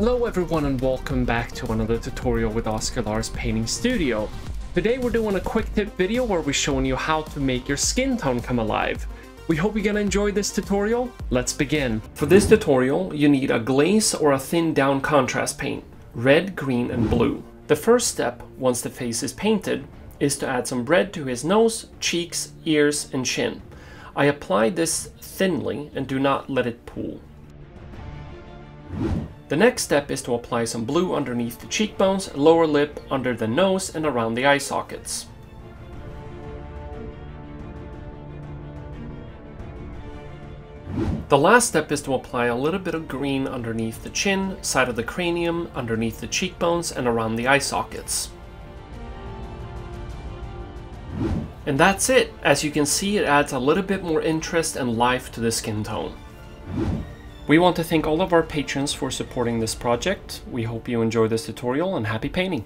Hello everyone and welcome back to another tutorial with Oscar Lars Painting Studio. Today we're doing a quick tip video where we're showing you how to make your skin tone come alive. We hope you're gonna enjoy this tutorial. Let's begin. For this tutorial, you need a glaze or a thin down contrast paint, red, green and blue. The first step, once the face is painted, is to add some red to his nose, cheeks, ears and chin. I apply this thinly and do not let it pool. The next step is to apply some blue underneath the cheekbones, lower lip, under the nose and around the eye sockets. The last step is to apply a little bit of green underneath the chin, side of the cranium, underneath the cheekbones and around the eye sockets. And that's it. As you can see, it adds a little bit more interest and life to the skin tone. We want to thank all of our patrons for supporting this project. We hope you enjoy this tutorial and happy painting!